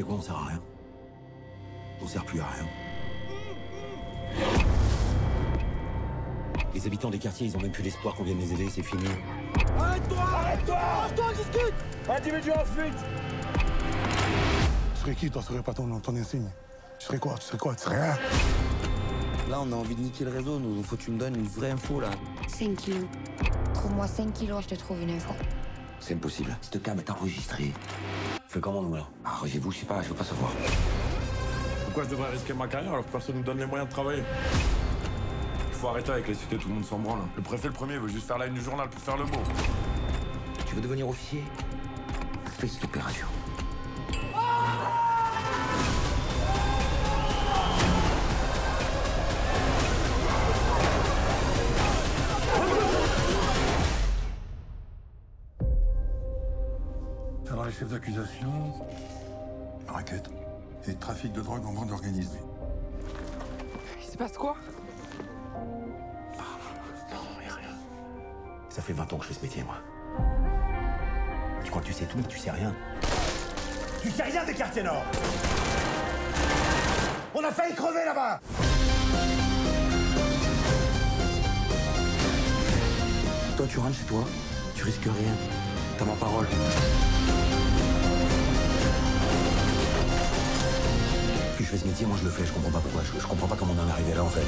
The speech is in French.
sais quoi, on sert à rien? On sert plus à rien. Les habitants des quartiers, ils ont même plus l'espoir qu'on vienne les aider, c'est fini. Arrête-toi Arrête-toi Arrête-toi, discute Individu en fuite Tu serais qui, toi, serais pas ton, ton insigne Tu serais quoi? Tu serais quoi? Tu serais rien Là, on a envie de niquer le réseau, nous. Faut que tu me donnes une vraie info, là. 5 kilos. Trouve-moi 5 kilos, je te trouve une info. C'est impossible. Cette cam est enregistrée. Fais comment, nous, là Arrangez-vous, je sais pas, je veux pas savoir. Pourquoi je devrais risquer ma carrière alors que personne nous donne les moyens de travailler? Il faut arrêter avec les cités, tout le monde s'en branle. Le préfet le premier veut juste faire la une du journal pour faire le mot. Tu veux devenir officier? Fais cette opération. Alors, les chefs d'accusation, raquette et trafic de drogue en bande organisée. Il se passe quoi? Non, y a rien. Ça fait 20 ans que je fais ce métier, moi. Tu crois que tu sais tout, mais tu sais rien. Tu sais rien des quartiers nord On a failli crever là-bas Toi, tu rentres chez toi, tu risques rien. T'as ma parole. je fais ce métier, moi je le fais. Je comprends pas pourquoi. Je, je comprends pas comment on en est arrivé là en fait.